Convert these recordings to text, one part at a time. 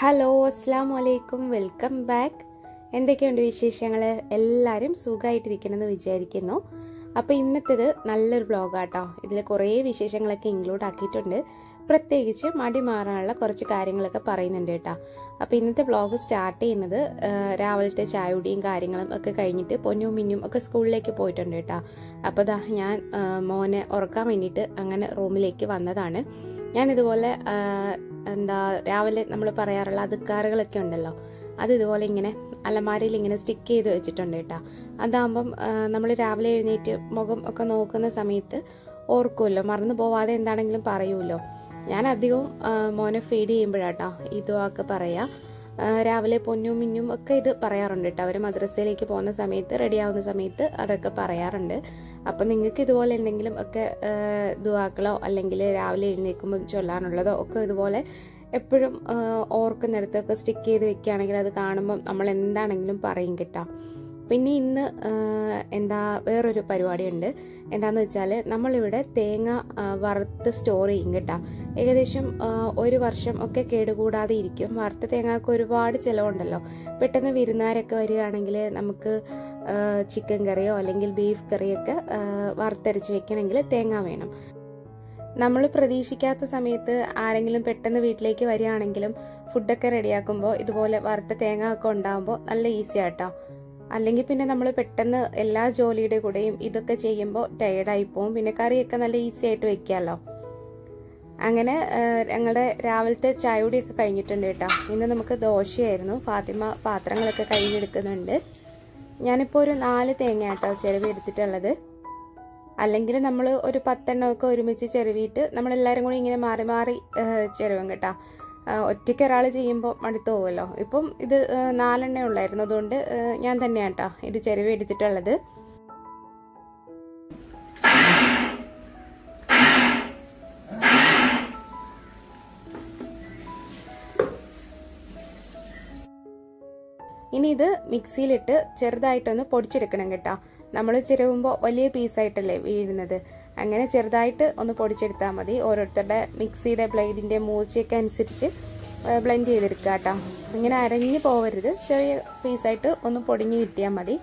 Hello അസ്സാം വലൈക്കും welcome back എന്തൊക്കെയുണ്ട് വിശേഷങ്ങൾ എല്ലാവരും സുഖമായിട്ടിരിക്കണമെന്ന് വിചാരിക്കുന്നു. അപ്പോൾ ഇന്നത്തേത് നല്ലൊരു ബ്ലോഗാണ് കേട്ടോ ഇതിൽ കുറേ വിശേഷങ്ങളൊക്കെ ഇൻക്ലൂഡ് ആക്കിയിട്ടുണ്ട്. പ്രത്യേകിച്ച് മടി മാറാനുള്ള കുറച്ച് കാര്യങ്ങളൊക്കെ പറയുന്നുണ്ട് കേട്ടോ. അപ്പോൾ ഇന്നത്തെ ബ്ലോഗ് സ്റ്റാർട്ട് ചെയ്യുന്നത് രാവിലത്തെ ചായയുടെയും കാര്യങ്ങളും ഒക്കെ കഴിഞ്ഞിട്ട് പൊന്നും മിന്നും ഒക്കെ സ്കൂളിലേക്ക് പോയിട്ടുണ്ട് കേട്ടോ. അപ്പോൾ ദാ ഞാൻ മോനെ ഉറക്കാൻ വേണ്ടിയിട്ട് അങ്ങനെ റൂമിലേക്ക് വന്നതാണ്. ഞാൻ ഇതുപോലെ എന്താ രാവിലെ നമ്മൾ പറയാറുള്ള അതുക്കാറുകളൊക്കെ ഉണ്ടല്ലോ അത് ഇതുപോലെ ഇങ്ങനെ അലമാരയിൽ ഇങ്ങനെ സ്റ്റിക്ക് ചെയ്ത് വെച്ചിട്ടുണ്ട് കേട്ടോ. അതാകുമ്പം നമ്മൾ രാവിലെ എഴുന്നേറ്റ് മുഖം ഒക്കെ നോക്കുന്ന സമയത്ത് ഓർക്കുമല്ലോ മറന്നു പോവാതെ എന്താണെങ്കിലും പറയുമല്ലോ ഞാൻ അധികവും മോനെ ഫീഡ് ചെയ്യുമ്പോഴാട്ടോ ഇതുവാക്ക് പറയാ. ആ, രാവിലെ പൊന്നും മിന്നും ഒക്കെ ഇത് പറയാറുണ്ട് കേട്ടോ. അവർ മദ്രസയിലേക്ക് പോകുന്ന സമയത്ത് റെഡിയാവുന്ന സമയത്ത് അതൊക്കെ പറയാറുണ്ട്. അപ്പം നിങ്ങൾക്ക് ഇതുപോലെ എന്തെങ്കിലും ഒക്കെ ദുവാക്കളോ അല്ലെങ്കിൽ രാവിലെ എഴുന്നേൽക്കുമ്പോൾ ചൊല്ലാനുള്ളതോ ഒക്കെ ഇതുപോലെ എപ്പോഴും ഓർക്കുന്നിടത്തൊക്കെ സ്റ്റിക്ക് ചെയ്ത് വെക്കുകയാണെങ്കിൽ അത് കാണുമ്പം നമ്മൾ എന്താണെങ്കിലും പറയും കേട്ടോ. പിന്നെ ഇന്ന് എന്താ വേറൊരു പരിപാടിയുണ്ട്. എന്താണെന്ന് വെച്ചാൽ നമ്മളിവിടെ തേങ്ങ വറുത്ത് സ്റ്റോർ ചെയ്യും കേട്ടോ. ഏകദേശം ഒരു വർഷം ഒക്കെ കേടുകൂടാതെ ഇരിക്കും. വറുത്ത തേങ്ങക്ക് ഒരുപാട് ചിലവുണ്ടല്ലോ. പെട്ടെന്ന് വിരുന്നുകാരൊക്കെ വരികയാണെങ്കിൽ നമുക്ക് ചിക്കൻ കറിയോ അല്ലെങ്കിൽ ബീഫ് കറിയൊക്കെ വറുത്തരച്ച് വെക്കണമെങ്കിൽ തേങ്ങ വേണം. നമ്മൾ പ്രതീക്ഷിക്കാത്ത സമയത്ത് ആരെങ്കിലും പെട്ടെന്ന് വീട്ടിലേക്ക് വരികയാണെങ്കിലും ഫുഡൊക്കെ റെഡിയാക്കുമ്പോൾ ഇതുപോലെ വറുത്ത തേങ്ങ ഒക്കെ ഉണ്ടാകുമ്പോൾ നല്ല ഈസി ആട്ടോ. അല്ലെങ്കിൽ പിന്നെ നമ്മൾ പെട്ടെന്ന് എല്ലാ ജോലിയുടെ കൂടെയും ഇതൊക്കെ ചെയ്യുമ്പോൾ ടയേർഡായി പോവും. പിന്നെ കറിയൊക്കെ നല്ല ഈസി ആയിട്ട് വെക്കാമല്ലോ അങ്ങനെ ഞങ്ങളുടെ രാവിലത്തെ ചായയുടെയൊക്കെ കഴിഞ്ഞിട്ടുണ്ട് കേട്ടോ. ഇന്ന് നമുക്ക് ദോശയായിരുന്നു. ഫാത്തിമ പാത്രങ്ങളൊക്കെ കയ്യിലെടുക്കുന്നുണ്ട് ഞാനിപ്പോൾ ഒരു നാല് തേങ്ങ കേട്ടോ ചിലവ് എടുത്തിട്ടുള്ളത്. അല്ലെങ്കിൽ നമ്മൾ ഒരു പത്തെണ്ണമൊക്കെ ഒരുമിച്ച് ചെരുവിയിട്ട് നമ്മളെല്ലാവരും കൂടി ഇങ്ങനെ മാറി മാറി ചെരുവും കേട്ടോ. ഒറ്റയ്ക്ക് ഒരാൾ ചെയ്യുമ്പോൾ മടുത്തു പോകുമല്ലോ ഇപ്പം ഇത് നാലെണ്ണേ ഉള്ളായിരുന്നു. അതുകൊണ്ട് ഞാൻ തന്നെയാണ് കേട്ടോ ഇത് ചെരുവി എടുത്തിട്ടുള്ളത്. ഇത് മിക്സിയിലിട്ട് ചെറുതായിട്ടൊന്ന് പൊടിച്ചെടുക്കണം കേട്ടോ. നമ്മൾ ചിരവുമ്പോൾ വലിയ പീസായിട്ടല്ലേ വീഴുന്നത്. അങ്ങനെ ചെറുതായിട്ട് ഒന്ന് പൊടിച്ചെടുത്താൽ മതി. ഓരോരുത്തരുടെ മിക്സിയുടെ ബ്ലേഡിന്റെ മൂർച്ചയൊക്കെ അനുസരിച്ച് ബ്ലെൻഡ് ചെയ്തെടുക്കുക കേട്ടോ. ഇങ്ങനെ അരഞ്ഞു പോകരുത് ചെറിയ പീസായിട്ട് ഒന്ന് പൊടിഞ്ഞ് കിട്ടിയാൽ മതി.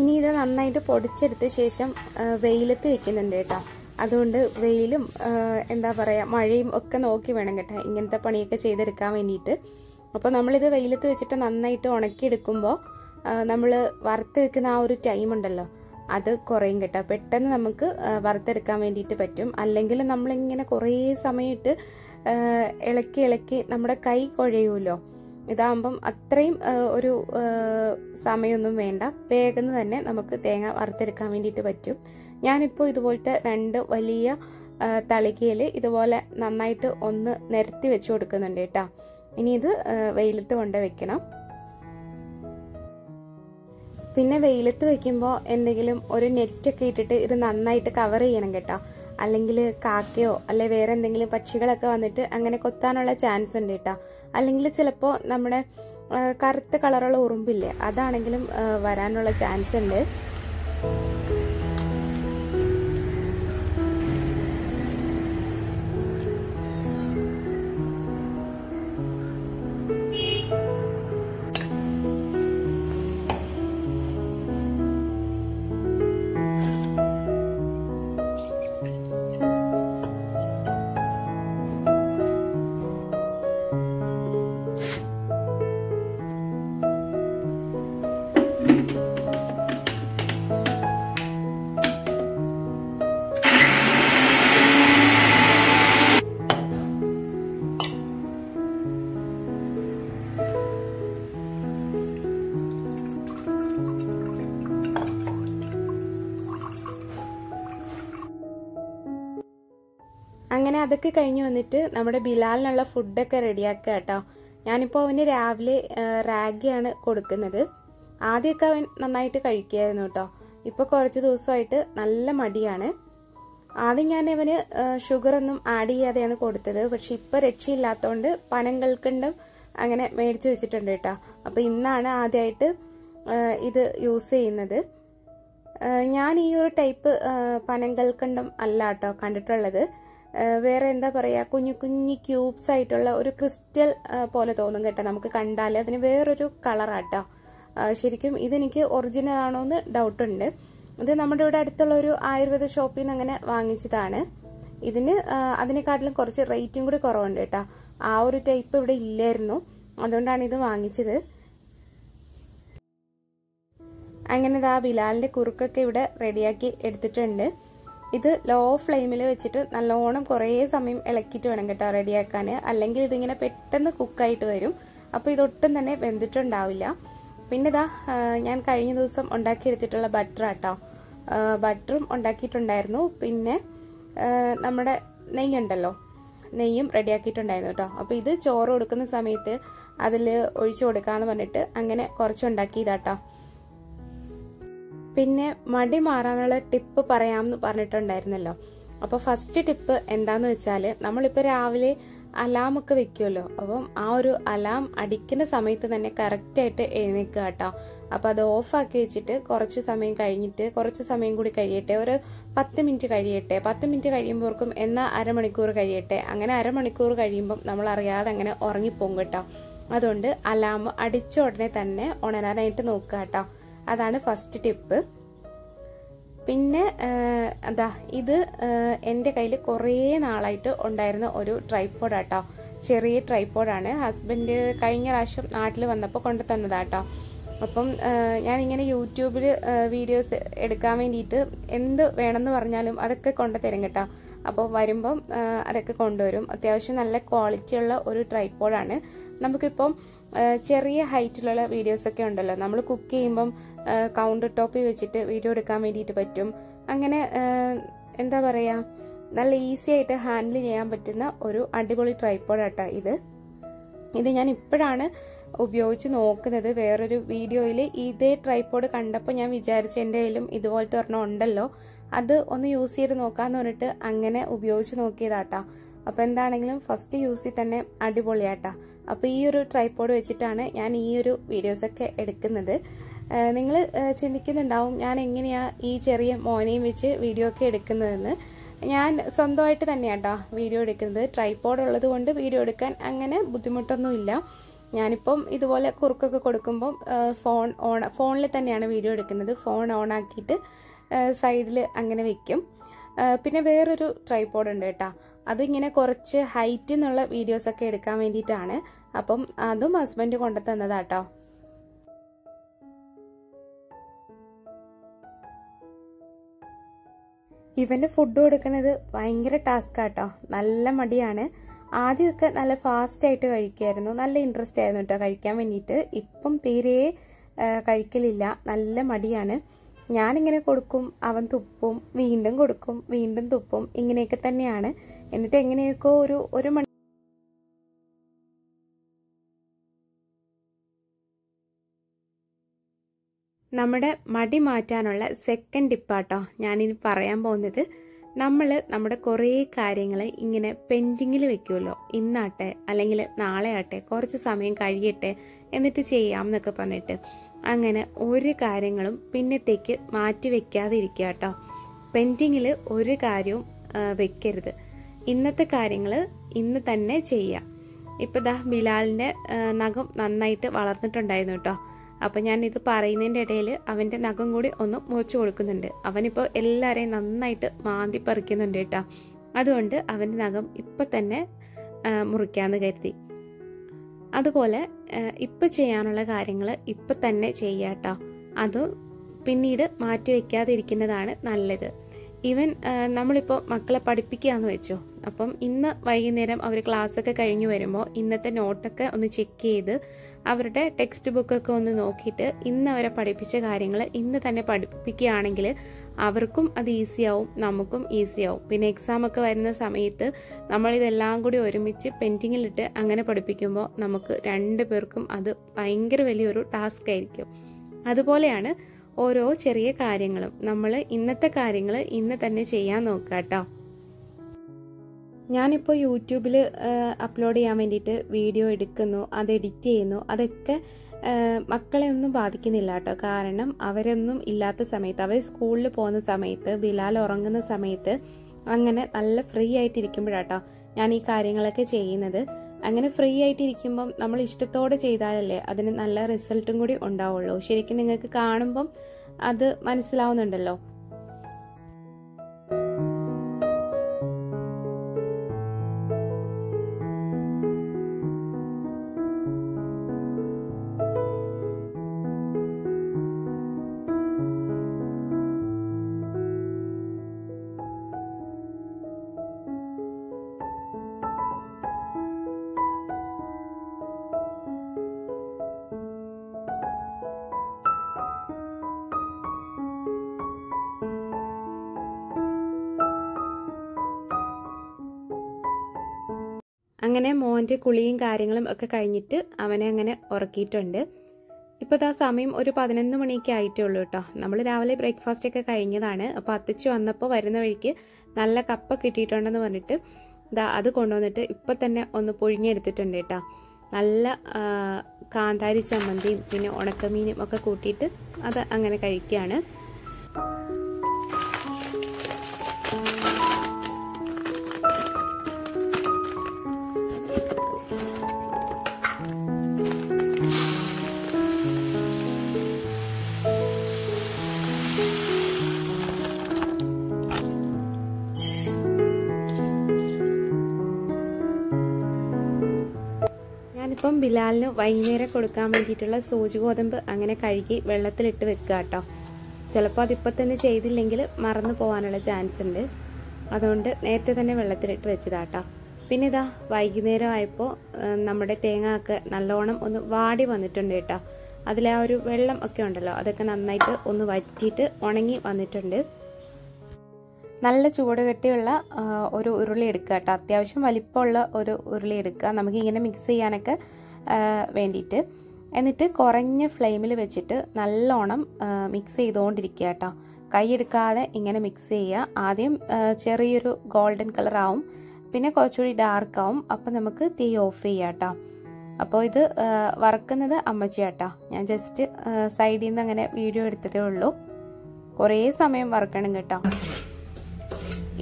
ഇനി ഇത് നന്നായിട്ട് പൊടിച്ചെടുത്ത ശേഷം വെയിലത്ത് വെക്കുന്നുണ്ട് കേട്ടോ. അതുകൊണ്ട് വെയിലും എന്താ പറയുക മഴയും ഒക്കെ നോക്കി വേണം കേട്ടോ. ഇങ്ങനത്തെ പണിയൊക്കെ ചെയ്തെടുക്കാൻ വേണ്ടിയിട്ട്. അപ്പോൾ നമ്മളിത് വെയിലത്ത് വെച്ചിട്ട് നന്നായിട്ട് ഉണക്കിയെടുക്കുമ്പോൾ നമ്മൾ വറുത്തെടുക്കുന്ന ആ ഒരു ടൈം ഉണ്ടല്ലോ അത് കുറയും കേട്ടോ. പെട്ടെന്ന് നമുക്ക് വറുത്തെടുക്കാൻ വേണ്ടിയിട്ട് പറ്റും. അല്ലെങ്കിൽ നമ്മളിങ്ങനെ കുറേ സമയത്ത് ഇളക്കി ഇളക്കി നമ്മുടെ കൈ കുഴയുമല്ലോ. ഇതാകുമ്പം അത്രയും ഒരു സമയമൊന്നും വേണ്ട. വേഗം തന്നെ നമുക്ക് തേങ്ങ വറുത്തെടുക്കാൻ വേണ്ടിയിട്ട് പറ്റും. ഞാനിപ്പോൾ ഇതുപോലത്തെ രണ്ട് വലിയ തളികയിൽ ഇതുപോലെ നന്നായിട്ട് ഒന്ന് നിരത്തി വെച്ച് കൊടുക്കുന്നുണ്ട് കേട്ടോ. ഇനി ഇത് വെയിലത്ത് കൊണ്ട് വെക്കണം. പിന്നെ വെയിലത്ത് വെക്കുമ്പോൾ എന്തെങ്കിലും ഒരു നെറ്റൊക്കെ ഇട്ടിട്ട് ഇത് നന്നായിട്ട് കവർ ചെയ്യണം കേട്ടോ. അല്ലെങ്കിൽ കാക്കയോ അല്ലെ വേറെ എന്തെങ്കിലും പക്ഷികളൊക്കെ വന്നിട്ട് അങ്ങനെ കൊത്താനുള്ള ചാൻസ് ഉണ്ട് കേട്ടോ. അല്ലെങ്കിൽ ചിലപ്പോൾ നമ്മുടെ കറുത്ത കളറുള്ള ഉറുമ്പില്ലേ അതാണെങ്കിലും വരാനുള്ള ചാൻസ് ഉണ്ട്. അങ്ങനെ അതൊക്കെ കഴിഞ്ഞ് വന്നിട്ട് നമ്മുടെ ബിലാലിനുള്ള ഫുഡൊക്കെ റെഡിയാക്കുക കേട്ടോ. ഞാനിപ്പോൾ അവന് രാവിലെ റാഗിയാണ് കൊടുക്കുന്നത്. ആദ്യമൊക്കെ അവൻ നന്നായിട്ട് കഴിക്കുകയായിരുന്നു കേട്ടോ. ഇപ്പോൾ കുറച്ച് ദിവസമായിട്ട് നല്ല മടിയാണ്. ആദ്യം ഞാൻ അവന് ഷുഗർ ഒന്നും ആഡ് ചെയ്യാതെയാണ് കൊടുത്തത്. പക്ഷെ ഇപ്പൊ രക്ഷയില്ലാത്തതുകൊണ്ട് പനം കൽക്കണ്ടും അങ്ങനെ മേടിച്ചു വെച്ചിട്ടുണ്ട് കേട്ടോ. അപ്പൊ ഇന്നാണ് ആദ്യമായിട്ട് ഇത് യൂസ് ചെയ്യുന്നത്. ഞാൻ ഈ ഒരു ടൈപ്പ് പനങ്കൽക്കണ്ടം അല്ല കേട്ടോ കണ്ടിട്ടുള്ളത്. വേറെ എന്താ പറയുക കുഞ്ഞു കുഞ്ഞു ക്യൂബ്സ് ആയിട്ടുള്ള ഒരു ക്രിസ്റ്റൽ പോലെ തോന്നും കേട്ടോ നമുക്ക് കണ്ടാൽ അതിന് വേറൊരു കളറാട്ടോ ശരിക്കും ഇതെനിക്ക് ഒറിജിനൽ ആണോ എന്ന് ഡൗട്ടുണ്ട് ഇത് നമ്മുടെ ഇവിടെ അടുത്തുള്ള ഒരു ആയുർവേദ ഷോപ്പിൽ നിന്ന് അങ്ങനെ വാങ്ങിച്ചതാണ്. ഇതിന് അതിനെക്കാട്ടിലും കുറച്ച് റേറ്റും കൂടി കുറവുണ്ട് കേട്ടോ. ആ ഒരു ടൈപ്പ് ഇവിടെ ഇല്ലായിരുന്നു. അതുകൊണ്ടാണ് ഇത് വാങ്ങിച്ചത്. അങ്ങനെ ആ ബിലാലിന്റെ കുറുക്കൊക്കെ ഇവിടെ റെഡിയാക്കി എടുത്തിട്ടുണ്ട്. ഇത് ലോ ഫ്ലെയിമിൽ വെച്ചിട്ട് നല്ലോണം കുറേ സമയം ഇളക്കിയിട്ട് വേണം കേട്ടോ റെഡിയാക്കാൻ അല്ലെങ്കിൽ ഇതിങ്ങനെ പെട്ടെന്ന് കുക്കായിട്ട് വരും. അപ്പോൾ ഇതൊട്ടും തന്നെ വെന്തിട്ടുണ്ടാവില്ല. പിന്നെ ഇതാ ഞാൻ കഴിഞ്ഞ ദിവസം ഉണ്ടാക്കിയെടുത്തിട്ടുള്ള ബട്ടർ ആട്ടോ. ബട്ടറും ഉണ്ടാക്കിയിട്ടുണ്ടായിരുന്നു. പിന്നെ നമ്മുടെ നെയ്യുണ്ടല്ലോ. നെയ്യും റെഡിയാക്കിയിട്ടുണ്ടായിരുന്നു കേട്ടോ. അപ്പോൾ ഇത് ചോറ് കൊടുക്കുന്ന സമയത്ത് അതിൽ ഒഴിച്ചു കൊടുക്കാമെന്ന് പറഞ്ഞിട്ട് അങ്ങനെ കുറച്ചുണ്ടാക്കിയതാട്ടോ. പിന്നെ മടി മാറാനുള്ള ടിപ്പ് പറയാമെന്ന് പറഞ്ഞിട്ടുണ്ടായിരുന്നല്ലോ. അപ്പോൾ ഫസ്റ്റ് ടിപ്പ് എന്താന്ന് വെച്ചാൽ നമ്മളിപ്പോൾ രാവിലെ അലാം ഒക്കെ വെക്കുമല്ലോ അപ്പം ആ ഒരു അലാം അടിക്കുന്ന സമയത്ത് തന്നെ കറക്റ്റായിട്ട് എഴുന്നേക്കുക കേട്ടോ. അപ്പോൾ അത് ഓഫാക്കി വെച്ചിട്ട് കുറച്ച് സമയം കഴിഞ്ഞിട്ട് കുറച്ച് സമയം കൂടി കഴിയട്ടെ. ഒരു പത്ത് മിനിറ്റ് കഴിയട്ടെ. പത്ത് മിനിറ്റ് കഴിയുമ്പോഴേക്കും എന്നാൽ അരമണിക്കൂർ കഴിയട്ടെ. അങ്ങനെ അരമണിക്കൂർ കഴിയുമ്പം നമ്മൾ അറിയാതെ അങ്ങനെ ഉറങ്ങിപ്പോകും കേട്ടോ. അതുകൊണ്ട് അലാം അടിച്ച ഉടനെ തന്നെ ഉണരാനായിട്ട് നോക്കുക കേട്ടോ. അതാണ് ഫസ്റ്റ് ടിപ്പ് പിന്നെ അതാ ഇത് എന്റെ കയ്യിൽ കുറേ നാളായിട്ട് ഉണ്ടായിരുന്ന ഒരു ട്രൈപ്പോഡ് ആട്ടോ. ചെറിയ ട്രൈപ്പോഡാണ് ഹസ്ബൻഡ് കഴിഞ്ഞ പ്രാവശ്യം നാട്ടിൽ വന്നപ്പോൾ കൊണ്ടു തന്നതാട്ടോ. അപ്പം ഞാനിങ്ങനെ യൂട്യൂബിൽ വീഡിയോസ് എടുക്കാൻ വേണ്ടിയിട്ട് എന്ത് വേണമെന്ന് പറഞ്ഞാലും അതൊക്കെ കൊണ്ടു തരും കേട്ടോ. അപ്പോൾ വരുമ്പം അതൊക്കെ കൊണ്ടുവരും. അത്യാവശ്യം നല്ല ക്വാളിറ്റിയുള്ള ഒരു ട്രൈപ്പോഡാണ് നമുക്കിപ്പം ചെറിയ ഹൈറ്റിലുള്ള വീഡിയോസൊക്കെ ഉണ്ടല്ലോ. നമ്മൾ കുക്ക് ചെയ്യുമ്പം കൗണ്ടർ ടോപ്പിൽ വെച്ചിട്ട് വീഡിയോ എടുക്കാൻ വേണ്ടിയിട്ട് പറ്റും. അങ്ങനെ എന്താ പറയുക നല്ല ഈസി ആയിട്ട് ഹാൻഡിൽ ചെയ്യാൻ പറ്റുന്ന ഒരു അടിപൊളി ട്രൈപ്പോഡാട്ടോ ഇത്. ഇത് ഞാൻ ഇപ്പോഴാണ് ഉപയോഗിച്ച് നോക്കുന്നത്. വേറൊരു വീഡിയോയിൽ ഇതേ ട്രൈപ്പോഡ് കണ്ടപ്പോൾ ഞാൻ വിചാരിച്ചു എന്റെ കയ്യിലും ഇതുപോലത്തെ ഒരെണ്ണം ഉണ്ടല്ലോ. അത് ഒന്ന് യൂസ് ചെയ്ത് നോക്കാന്ന് പറഞ്ഞിട്ട് അങ്ങനെ ഉപയോഗിച്ച് നോക്കിയതാട്ടാ. അപ്പോൾ എന്താണെങ്കിലും ഫസ്റ്റ് യൂസിൽ തന്നെ അടിപൊളിയാട്ടാ. അപ്പോൾ ഈ ഒരു ട്രൈപ്പോഡ് വെച്ചിട്ടാണ് ഞാൻ ഈ ഒരു വീഡിയോസ് ഒക്കെ എടുക്കുന്നത്. നിങ്ങൾ ചിന്തിക്കുന്നുണ്ടാവും ഞാൻ എങ്ങനെയാ ഈ ചെറിയ മോനെയും വെച്ച് വീഡിയോ ഒക്കെ എടുക്കുന്നതെന്ന്. ഞാൻ സ്വന്തമായിട്ട് തന്നെയാട്ടോ വീഡിയോ എടുക്കുന്നത്. ട്രൈപ്പോഡ് ഉള്ളത് കൊണ്ട് വീഡിയോ എടുക്കാൻ അങ്ങനെ ബുദ്ധിമുട്ടൊന്നുമില്ല ഞാനിപ്പം ഇതുപോലെ കുറുക്കൊക്കെ കൊടുക്കുമ്പം ഫോൺ ഓൺ ഫോണിൽ തന്നെയാണ് വീഡിയോ എടുക്കുന്നത്. ഫോൺ ഓൺ ആക്കിയിട്ട് സൈഡിൽ അങ്ങനെ വെക്കും. പിന്നെ വേറൊരു ട്രൈപ്പോഡ് ഉണ്ട് കേട്ടോ. അതിങ്ങനെ കുറച്ച് ഹൈറ്റ് എന്നുള്ള വീഡിയോസൊക്കെ എടുക്കാൻ വേണ്ടിയിട്ടാണ്. അപ്പം അതും ഹസ്ബൻഡ് കൊണ്ടു തന്നതാട്ടോ ഇവന് ഫുഡ് കൊടുക്കുന്നത് ഭയങ്കര ടാസ്ക് ആട്ടോ. നല്ല മടിയാണ്. ആദ്യമൊക്കെ നല്ല ഫാസ്റ്റ് ആയിട്ട് കഴിക്കുമായിരുന്നു നല്ല ഇൻട്രസ്റ്റ് ആയിരുന്നു കേട്ടോ കഴിക്കാൻ വേണ്ടിയിട്ട്. ഇപ്പം തീരെ കഴിക്കലില്ല. നല്ല മടിയാണ്. ഞാനിങ്ങനെ കൊടുക്കും അവൻ തുപ്പും വീണ്ടും കൊടുക്കും വീണ്ടും തുപ്പും. ഇങ്ങനെയൊക്കെ തന്നെയാണ്. എന്നിട്ട് എങ്ങനെയൊക്കെ ഒരു ഒരു മണി നമ്മുടെ മടി മാറ്റാനുള്ള സെക്കൻഡ് ടിപ്പാട്ടോ ഞാനിനി പറയാൻ പോകുന്നത്. നമ്മൾ നമ്മുടെ കുറേ കാര്യങ്ങൾ ഇങ്ങനെ പെൻഡിങ്ങിൽ വെക്കുമല്ലോ ഇന്നാട്ടെ അല്ലെങ്കിൽ നാളെ ആട്ടെ കുറച്ച് സമയം കഴിയട്ടെ എന്നിട്ട് ചെയ്യാം എന്നൊക്കെ പറഞ്ഞിട്ട്. അങ്ങനെ ഒരു കാര്യങ്ങളും പിന്നത്തേക്ക് മാറ്റി വെക്കാതെ ഇരിക്കുക കേട്ടോ. പെൻഡിങ്ങിൽ ഒരു കാര്യവും വെക്കരുത്. ഇന്നത്തെ കാര്യങ്ങൾ ഇന്ന് തന്നെ ചെയ്യാം. ഇപ്പം ദാ ബിലാലിന്റെ നഖം നന്നായിട്ട് വളർന്നിട്ടുണ്ടായിരുന്നു കേട്ടോ. അപ്പം ഞാൻ ഇത് പറയുന്നതിന്റെ ഇടയിൽ അവന്റെ നഖം കൂടി ഒന്ന് മുറിച്ചു കൊടുക്കുന്നുണ്ട്. അവനിപ്പോൾ എല്ലാവരെയും നന്നായിട്ട് മാന്തി പറിക്കുന്നുണ്ട് കേട്ടോ. അതുകൊണ്ട് അവന്റെ നഖം ഇപ്പം തന്നെ മുറിക്കാമെന്ന് കരുതി. അതുപോലെ ഇപ്പം ചെയ്യാനുള്ള കാര്യങ്ങൾ ഇപ്പം തന്നെ ചെയ്യാട്ടോ അത് പിന്നീട് മാറ്റി വയ്ക്കാതിരിക്കുന്നതാണ് നല്ലത്. ഈവൻ നമ്മളിപ്പോൾ മക്കളെ പഠിപ്പിക്കുകയെന്ന് വെച്ചോ. അപ്പം ഇന്ന് വൈകുന്നേരം അവർ ക്ലാസ്സൊക്കെ കഴിഞ്ഞ് വരുമ്പോൾ ഇന്നത്തെ നോട്ടൊക്കെ ഒന്ന് ചെക്ക് ചെയ്ത് അവരുടെ ടെക്സ്റ്റ് ബുക്കൊക്കെ ഒന്ന് നോക്കിയിട്ട് ഇന്ന് അവരെ പഠിപ്പിച്ച കാര്യങ്ങൾ ഇന്ന് തന്നെ പഠിപ്പിക്കുകയാണെങ്കിൽ അവർക്കും അത് ഈസിയാവും നമുക്കും ഈസിയാവും പിന്നെ എക്സാം ഒക്കെ വരുന്ന സമയത്ത് നമ്മളിതെല്ലാം കൂടി ഒരുമിച്ച് പെന്റിങ്ങിലിട്ട് അങ്ങനെ പഠിപ്പിക്കുമ്പോൾ നമുക്ക് രണ്ട് പേർക്കും അത് ഭയങ്കര വലിയൊരു ടാസ്ക് ആയിരിക്കും. അതുപോലെയാണ് ഓരോ ചെറിയ കാര്യങ്ങളും നമ്മൾ ഇന്നത്തെ കാര്യങ്ങൾ ഇന്ന് തന്നെ ചെയ്യാൻ നോക്കുക കേട്ടോ. ഞാനിപ്പോൾ യൂട്യൂബിൽ അപ്ലോഡ് ചെയ്യാൻ വേണ്ടിയിട്ട് വീഡിയോ എടുക്കുന്നു അത് എഡിറ്റ് ചെയ്യുന്നു. അതൊക്കെ മക്കളെ ഒന്നും ബാധിക്കുന്നില്ല കേട്ടോ. കാരണം അവരൊന്നും ഇല്ലാത്ത സമയത്ത് അവർ സ്കൂളിൽ പോകുന്ന സമയത്ത് ബിലാൽ ഉറങ്ങുന്ന സമയത്ത് അങ്ങനെ നല്ല ഫ്രീ ആയിട്ടിരിക്കുമ്പോഴാട്ടോ ഞാൻ ഈ കാര്യങ്ങളൊക്കെ ചെയ്യുന്നത്. അങ്ങനെ ഫ്രീ ആയിട്ട് ഇരിക്കുമ്പം നമ്മൾ ഇഷ്ടത്തോടെ ചെയ്താലല്ലേ അതിന് നല്ല റിസൾട്ടും കൂടി ഉണ്ടാവുള്ളൂ. ശരിക്കും നിങ്ങൾക്ക് കാണുമ്പം അത് മനസ്സിലാവുന്നുണ്ടല്ലോ. അങ്ങനെ മോന്റെ കുളിയും കാര്യങ്ങളും ഒക്കെ കഴിഞ്ഞിട്ട് അവനെ അങ്ങനെ ഉറക്കിയിട്ടുണ്ട്. ഇപ്പോൾ ആ സമയം ഒരു പതിനൊന്ന് മണിയൊക്കെ ആയിട്ടേ ഉള്ളൂ കേട്ടോ. നമ്മൾ രാവിലെ ബ്രേക്ക്ഫാസ്റ്റ് ഒക്കെ കഴിഞ്ഞതാണ്. അപ്പോൾ അത്തച്ച് വന്നപ്പോൾ വരുന്ന വഴിക്ക് നല്ല കപ്പ കിട്ടിയിട്ടുണ്ടെന്ന് പറഞ്ഞിട്ട് ഇതാ അത് കൊണ്ടുവന്നിട്ട് ഇപ്പം തന്നെ ഒന്ന് പൊഴിഞ്ഞെടുത്തിട്ടുണ്ട് കേട്ടോ. നല്ല കാന്താരി ചമ്മന്തിയും പിന്നെ ഉണക്കമീനും ഒക്കെ കൂട്ടിയിട്ട് അത് അങ്ങനെ കഴിക്കുകയാണ്. ബിലാലിന് വൈകുന്നേരം കൊടുക്കാൻ വേണ്ടിയിട്ടുള്ള സൂചി ഗോതമ്പ് അങ്ങനെ കഴുകി വെള്ളത്തിലിട്ട് വെക്കുക കേട്ടോ. ചിലപ്പോൾ അതിപ്പോൾ തന്നെ ചെയ്തില്ലെങ്കിൽ മറന്നു പോകാനുള്ള ചാൻസ് ഉണ്ട്. അതുകൊണ്ട് നേരത്തെ തന്നെ വെള്ളത്തിലിട്ട് വെച്ചതാട്ടോ പിന്നെ ഇതാ വൈകുന്നേരം ആയപ്പോൾ നമ്മുടെ തേങ്ങ ഒക്കെ നല്ലോണം ഒന്ന് വാടി വന്നിട്ടുണ്ട് കേട്ടോ. അതിലെ ആ ഒരു വെള്ളം ഒക്കെ ഉണ്ടല്ലോ അതൊക്കെ നന്നായിട്ട് ഒന്ന് വറ്റിയിട്ട് ഉണങ്ങി വന്നിട്ടുണ്ട്. നല്ല ചൂട് കെട്ടിയുള്ള ഒരു ഉരുളി എടുക്കുക കേട്ടോ. അത്യാവശ്യം വലിപ്പമുള്ള ഒരു ഉരുളി എടുക്കുക. നമുക്ക് ഇങ്ങനെ മിക്സ് ചെയ്യാനൊക്കെ വേണ്ടിയിട്ട്. എന്നിട്ട് കുറഞ്ഞ ഫ്ലെയിമിൽ വെച്ചിട്ട് നല്ലോണം മിക്സ് ചെയ്തുകൊണ്ടിരിക്കുക കേട്ടോ. കൈ എടുക്കാതെ ഇങ്ങനെ മിക്സ് ചെയ്യുക. ആദ്യം ചെറിയൊരു ഗോൾഡൻ കളർ ആവും. പിന്നെ കുറച്ചുകൂടി ഡാർക്ക് ആവും. അപ്പം നമുക്ക് തീ ഓഫ് ചെയ്യാം കേട്ടോ. അപ്പോൾ ഇത് വറക്കുന്നത് അമ്മച്ചി കേട്ടോ. ഞാൻ ജസ്റ്റ് സൈഡിൽ നിന്ന് അങ്ങനെ വീഡിയോ എടുത്തതേ ഉള്ളൂ. കുറേ സമയം വറക്കണം കേട്ടോ.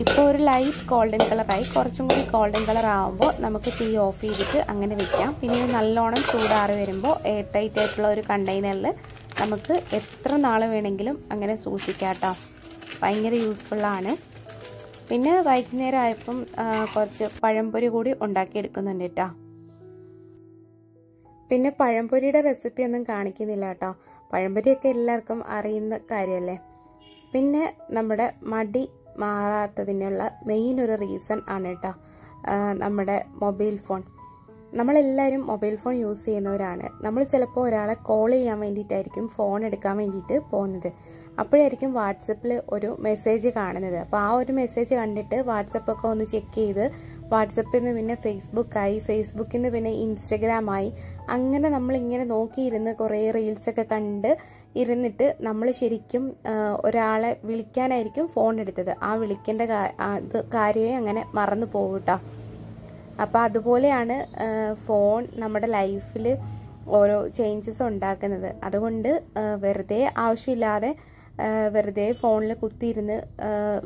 ഇപ്പോൾ ഒരു ലൈറ്റ് ഗോൾഡൻ കളറായി കുറച്ചും കൂടി ഗോൾഡൻ കളർ ആകുമ്പോൾ നമുക്ക് തീ ഓഫ് ചെയ്തിട്ട് അങ്ങനെ വെക്കാം. പിന്നെ നല്ലോണം ചൂടാറ് വരുമ്പോൾ എയർ ടൈറ്റ് ആയിട്ടുള്ള ഒരു കണ്ടെയ്നറിൽ നമുക്ക് എത്ര നാൾ വേണമെങ്കിലും അങ്ങനെ സൂക്ഷിക്കാം കേട്ടോ ഭയങ്കര യൂസ്ഫുള്ളാണ് പിന്നെ വൈകുന്നേരം ആയപ്പം കുറച്ച് പഴംപൊരി കൂടി ഉണ്ടാക്കിയെടുക്കുന്നുണ്ട് കേട്ടോ പിന്നെ പഴംപൊരിയുടെ റെസിപ്പി ഒന്നും കാണിക്കുന്നില്ല കേട്ടോ പഴംപൊരിയൊക്കെ എല്ലാവർക്കും അറിയുന്ന കാര്യമല്ലേ പിന്നെ നമ്മുടെ മടി മാറാത്തതിനുള്ള മെയിൻ ഒരു റീസൺ ആണ് കേട്ടോ നമ്മുടെ മൊബൈൽ ഫോൺ നമ്മളെല്ലാവരും മൊബൈൽ ഫോൺ യൂസ് ചെയ്യുന്നവരാണ്. നമ്മൾ ചിലപ്പോൾ ഒരാളെ കോൾ ചെയ്യാൻ വേണ്ടിയിട്ടായിരിക്കും ഫോൺ എടുക്കാൻ വേണ്ടിയിട്ട് പോകുന്നത്. അപ്പോഴായിരിക്കും വാട്സപ്പിൽ ഒരു മെസ്സേജ് കാണുന്നത്. അപ്പോൾ ആ ഒരു മെസ്സേജ് കണ്ടിട്ട് വാട്സപ്പൊക്കെ ഒന്ന് ചെക്ക് ചെയ്ത് വാട്സപ്പിൽ നിന്ന് പിന്നെ ഫേസ്ബുക്കായി ഫേസ്ബുക്കിൽ നിന്ന് പിന്നെ ഇൻസ്റ്റഗ്രാമായി അങ്ങനെ നമ്മളിങ്ങനെ നോക്കിയിരുന്ന് കുറേ റീൽസൊക്കെ കണ്ട് ഇരുന്നിട്ട് നമ്മൾ ശരിക്കും ഒരാളെ വിളിക്കാനായിരിക്കും ഫോൺ എടുത്തത്. ആ വിളിക്കേണ്ട കാര്യം അങ്ങനെ മറന്നു പോകും കേട്ടോ അപ്പോൾ അതുപോലെയാണ് ഫോൺ നമ്മുടെ ലൈഫിൽ ഓരോ ചേഞ്ചസ് ഉണ്ടാക്കുന്നത്. അതുകൊണ്ട് വെറുതെ ആവശ്യമില്ലാതെ വെറുതെ ഫോണിൽ കുത്തിയിരുന്ന്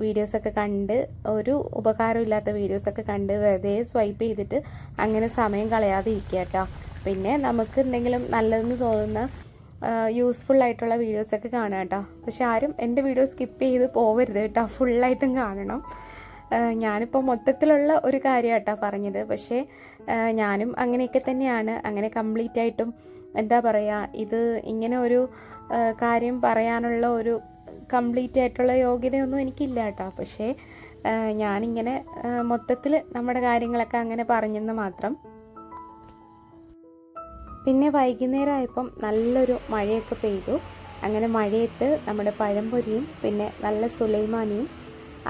വീഡിയോസൊക്കെ കണ്ട് ഒരു ഉപകാരമില്ലാത്ത വീഡിയോസൊക്കെ കണ്ട് വെറുതെ സ്വൈപ്പ് ചെയ്തിട്ട് അങ്ങനെ സമയം കളയാതെ ഇരിക്കുക കേട്ടോ. പിന്നെ നമുക്ക് എന്തെങ്കിലും നല്ലതെന്ന് തോന്നുന്ന യൂസ്ഫുൾ ആയിട്ടുള്ള വീഡിയോസൊക്കെ കാണുക കേട്ടോ. പക്ഷെ ആരും എന്റെ വീഡിയോ സ്കിപ്പ് ചെയ്ത് പോവരുത് കേട്ടോ. ഫുള്ളായിട്ടും കാണണം. ഞാനിപ്പോൾ മൊത്തത്തിലുള്ള ഒരു കാര്യം കേട്ടോ പറഞ്ഞത്. പക്ഷേ ഞാനും അങ്ങനെയൊക്കെ തന്നെയാണ്. അങ്ങനെ കംപ്ലീറ്റ് ആയിട്ടും എന്താ പറയുക ഇത് ഇങ്ങനെ ഒരു കാര്യം പറയാനുള്ള ഒരു കംപ്ലീറ്റ് ആയിട്ടുള്ള യോഗ്യതയൊന്നും എനിക്കില്ല കേട്ടോ പക്ഷേ ഞാനിങ്ങനെ മൊത്തത്തിൽ നമ്മുടെ കാര്യങ്ങളൊക്കെ അങ്ങനെ പറഞ്ഞെന്ന് മാത്രം. പിന്നെ വൈകുന്നേരം ആയപ്പം നല്ലൊരു മഴയൊക്കെ പെയ്തു. അങ്ങനെ മഴയത്ത് നമ്മുടെ പഴംപൊരിയും പിന്നെ നല്ല സുലൈമാനിയും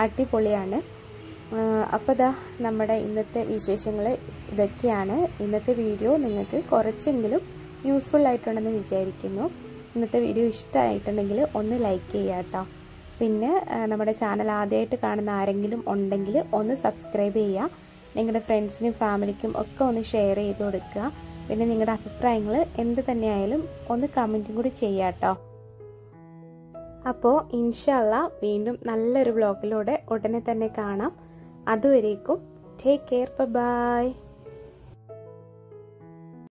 അടിപൊളിയാണ്. അപ്പോൾ ദാ നമ്മുടെ ഇന്നത്തെ വിശേഷങ്ങൾ ഇതൊക്കെയാണ്. ഇന്നത്തെ വീഡിയോ നിങ്ങൾക്ക് കുറച്ചെങ്കിലും യൂസ്ഫുൾ ആയിട്ടുണ്ടെന്ന് വിചാരിക്കുന്നു. ഇന്നത്തെ വീഡിയോ ഇഷ്ടമായിട്ടുണ്ടെങ്കിൽ ഒന്ന് ലൈക്ക് ചെയ്യുക കേട്ടോ. പിന്നെ നമ്മുടെ ചാനൽ ആദ്യമായിട്ട് കാണുന്ന ആരെങ്കിലും ഉണ്ടെങ്കിൽ ഒന്ന് സബ്സ്ക്രൈബ് ചെയ്യുക. നിങ്ങളുടെ ഫ്രണ്ട്സിനും ഫാമിലിക്കും ഒക്കെ ഒന്ന് ഷെയർ ചെയ്ത് കൊടുക്കുക. പിന്നെ നിങ്ങളുടെ അഭിപ്രായങ്ങൾ എന്ത് തന്നെയായാലും ഒന്ന് കമന്റും കൂടി ചെയ്യാം കേട്ടോ. അപ്പോൾ ഇൻഷല്ല വീണ്ടും നല്ലൊരു ബ്ലോഗിലൂടെ ഉടനെ തന്നെ കാണാം. അതുവരേക്കും. Take care bye